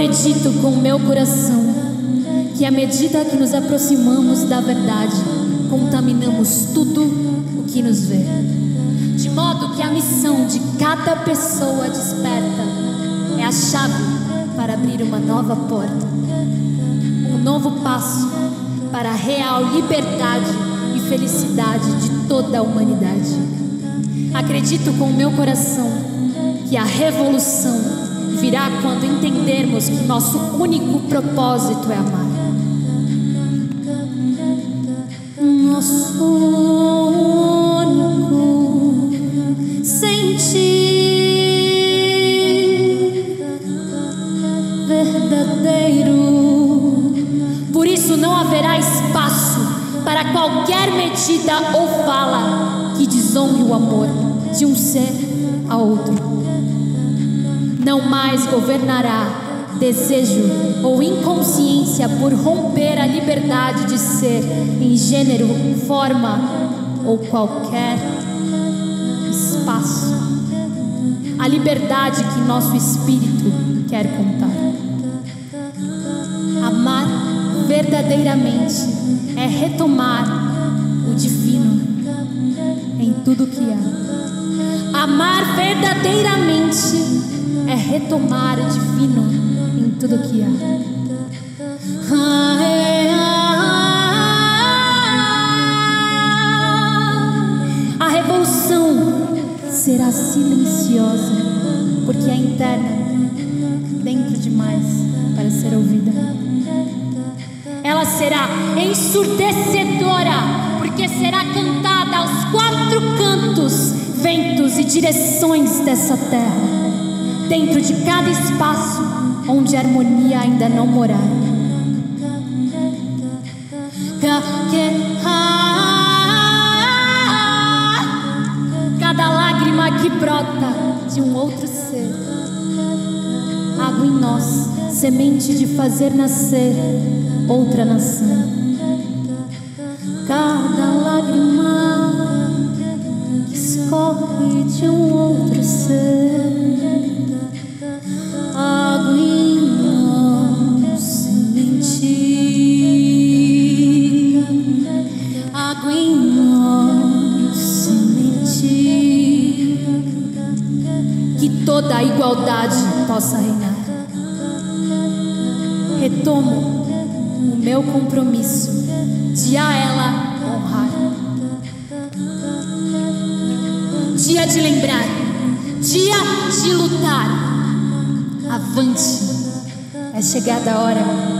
Acredito com o meu coração que à medida que nos aproximamos da verdade, contaminamos tudo o que nos vê. De modo que a missão de cada pessoa desperta é a chave para abrir uma nova porta, um novo passo para a real liberdade e felicidade de toda a humanidade. Acredito com o meu coração que a revolução virá quando entendermos que nosso único propósito é amar. Nosso único sentir verdadeiro. Por isso não haverá espaço para qualquer medida ou fala que desonre o amor de um ser a outro. Não mais governará desejo ou inconsciência por romper a liberdade de ser em gênero, forma ou qualquer espaço. A liberdade que nosso espírito quer contar. Amar verdadeiramente é retomar o divino em tudo que há. Amar verdadeiramente é retomar o divino em tudo que há. A revolução será silenciosa, porque é interna, dentro demais para ser ouvida. Ela será ensurdecedora, porque será cantada aos quatro cantos, ventos e direções dessa terra, dentro de cada espaço onde a harmonia ainda não morar. Cada lágrima que brota de um outro ser, água em nós, semente de fazer nascer outra nação. Cada lágrima que escorre de um outro ser. Em nós, que toda a igualdade possa reinar. Retomo o meu compromisso de a ela honrar. Dia de lembrar, dia de lutar. Avante, é chegada a hora.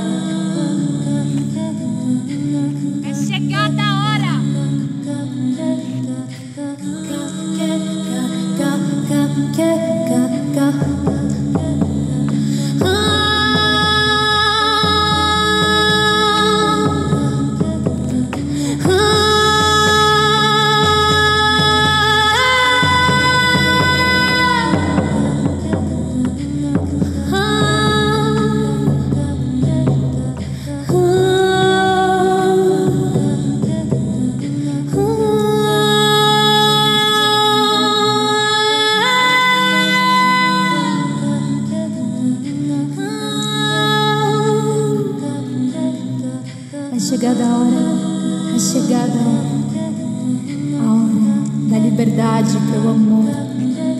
Liberdade pelo amor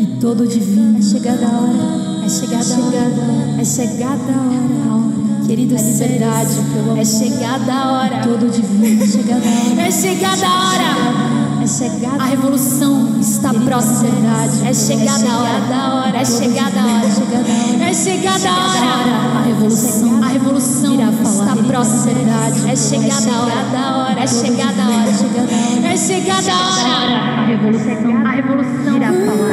e todo o divino. É chegada a hora, é chegada a hora, é chegada a hora, a hora. Queridos da liberdade seres, pelo amor é chegada a hora. todo o divino. É chegada a hora, É chegada a hora. é chegada A revolução está próxima. seres, É chegada a hora. É chegada a hora. É chegada a hora. A revolução, a revolução está próxima. É chegada a hora. É chegada a hora. É chegada a hora. A revolução A revolução próxima.